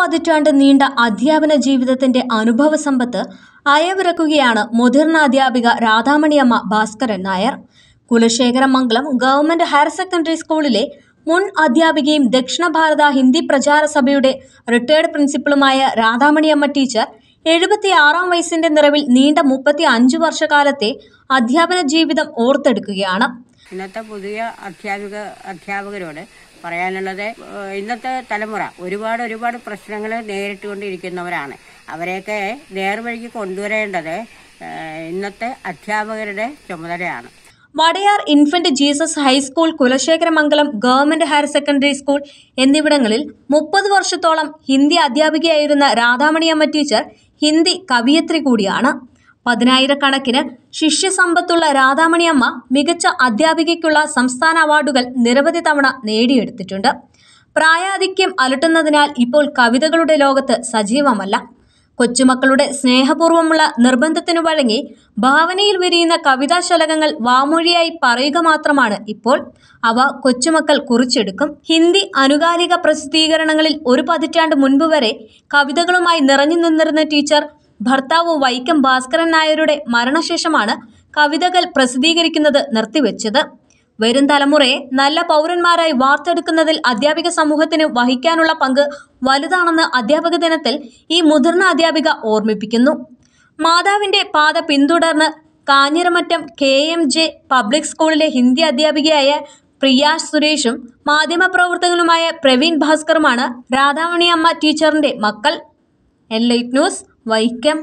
പതിറ്റാണ്ട് നീണ്ട അധ്യാപന ജീവിതത്തിന്റെ അനുഭവ സമ്പത്ത് അയവിറക്കുകയാണ് മുതിർന്ന അധ്യാപിക Radhamaniyamma Bhaskaran Nair. Kulasekharamangalam government higher secondary സ്കൂളിലെ മുൻ അധ്യാപികയും ദക്ഷിണ ഭാരത ഹിന്ദി പ്രചാര സഭയുടെ റിട്ടയർഡ് പ്രിൻസിപ്പളുമായ രാധാമണിയമ്മ ടീച്ചർ എഴുപത്തിയാറാം വയസ്സിന്റെ നിറവിൽ നീണ്ട മുപ്പത്തി അഞ്ചു വർഷക്കാലത്തെ അധ്യാപന ജീവിതം ഓർത്തെടുക്കുകയാണ്. ഇന്നത്തെ പുതിയ അധ്യാപിക അധ്യാപകരോട് പറയാനുള്ളത് ഇന്നത്തെ തലമുറ ഒരുപാട് ഒരുപാട് പ്രശ്നങ്ങൾ നേരിട്ടുകൊണ്ടിരിക്കുന്നവരാണ്. അവരെയൊക്കെ നേർവഴിക്ക് കൊണ്ടുവരേണ്ടത് ഇന്നത്തെ അധ്യാപകരുടെ ചുമതലയാണ്. Vadayar infant Jesus high school Kulasekharamangalam government higher secondary school എന്നിവിടങ്ങളിൽ മുപ്പത് വർഷത്തോളം ഹിന്ദി അധ്യാപികയായിരുന്ന രാധാമണിയമ്മ ടീച്ചർ ഹിന്ദി കവിയത്രി കൂടിയാണ്. പതിനായിരക്കണക്കിന് ശിഷ്യസമ്പത്തുള്ള രാധാമണിയമ്മ മികച്ച അധ്യാപികയ്ക്കുള്ള സംസ്ഥാന അവാർഡുകൾ നിരവധി തവണ നേടിയെടുത്തിട്ടുണ്ട്. പ്രായാധിക്യം അലട്ടുന്നതിനാൽ ഇപ്പോൾ കവിതകളുടെ ലോകത്ത് സജീവമല്ല. കൊച്ചുമക്കളുടെ സ്നേഹപൂർവമുള്ള നിർബന്ധത്തിനു വഴങ്ങി ഭാവനയിൽ വിരിയുന്ന കവിതാശലകങ്ങൾ വാമൊഴിയായി പറയുക മാത്രമാണ് ഇപ്പോൾ. അവ കൊച്ചുമക്കൾ കുറിച്ചെടുക്കും. ഹിന്ദി അനുകാലിക പ്രസിദ്ധീകരണങ്ങളിൽ ഒരു പതിറ്റാണ്ട് മുൻപ് വരെ കവിതകളുമായി നിറഞ്ഞു നിന്നിരുന്ന ടീച്ചർ ഭർത്താവ് വൈക്കം ഭാസ്കരൻ നായരുടെ മരണശേഷമാണ് കവിതകൾ പ്രസിദ്ധീകരിക്കുന്നത് നിർത്തിവെച്ചത്. വരും തലമുറയെ നല്ല പൗരന്മാരായി വാർത്തെടുക്കുന്നതിൽ അധ്യാപിക സമൂഹത്തിന് വഹിക്കാനുള്ള പങ്ക് വലുതാണെന്ന് അധ്യാപക ദിനത്തിൽ ഈ മുതിർന്ന അധ്യാപിക ഓർമ്മിപ്പിക്കുന്നു. മാതാവിന്റെ പാത പിന്തുടർന്ന് Kanjiramattam K M J public സ്കൂളിലെ ഹിന്ദി അധ്യാപികയായ പ്രിയ സുരേഷും മാധ്യമപ്രവർത്തകനുമായ പ്രവീൺ ഭാസ്കറുമാണ് രാധാമണിയമ്മ ടീച്ചറിന്റെ മക്കൾ. L light news Vaikom.